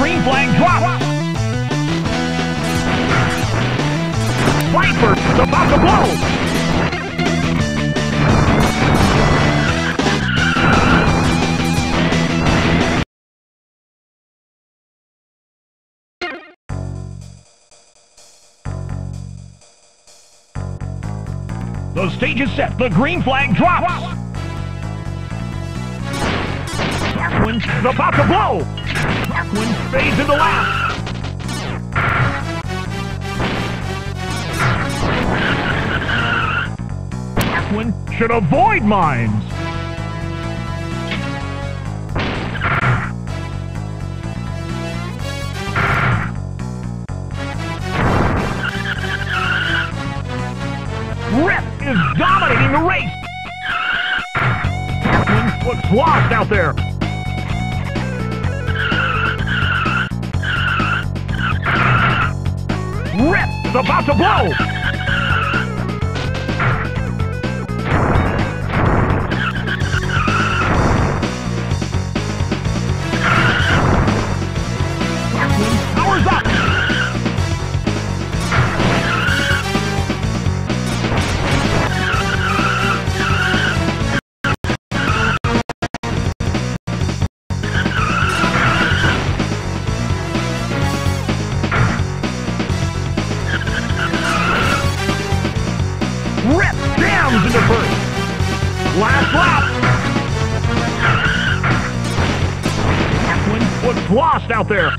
green flag drops. Viper about to blow. The stage is set. The green flag drops. Is about to blow. Darkwing fades into last. Darkwing should avoid mines. Rip is dominating the race. Darkwing looks lost out there. Rip is about to blow. Last lap. Looks lost out there.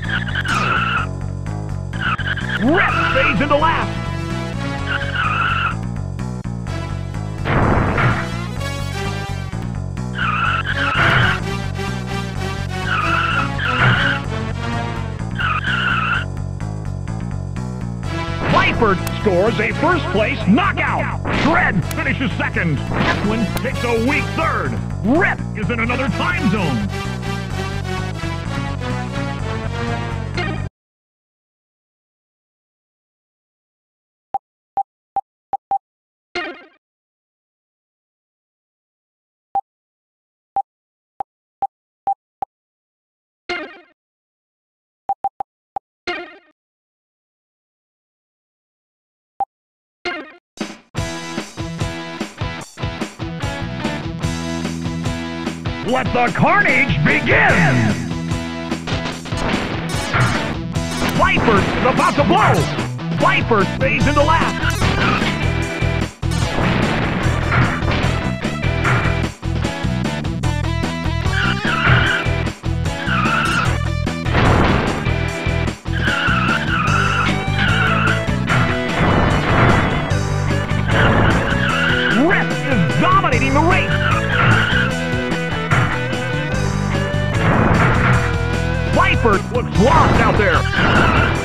Rip fades into last. Viper scores a first place knockout. Shred finishes second. Darkwing takes a weak third. Rip is in another time zone. Let the carnage begin! Viper is about to blow! Viper fades into last! Rip Viper looks lost out there.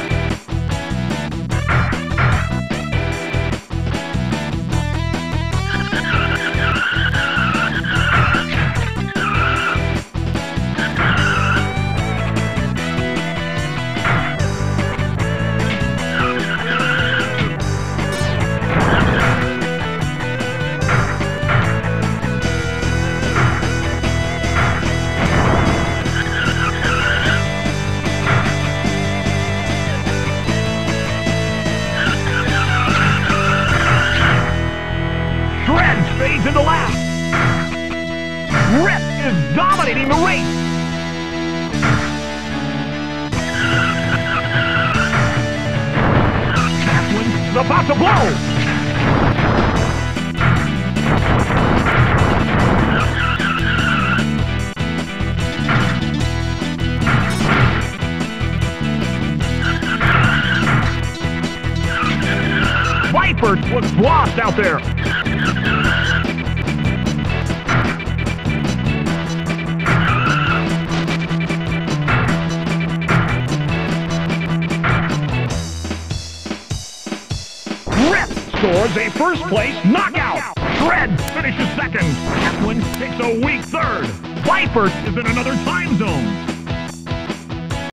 Is dominating the race. Is about to blow. Viper looks lost out there. Scores a first place knockout. Shred finishes second. Darkwing takes a weak third. Viper is in another time zone.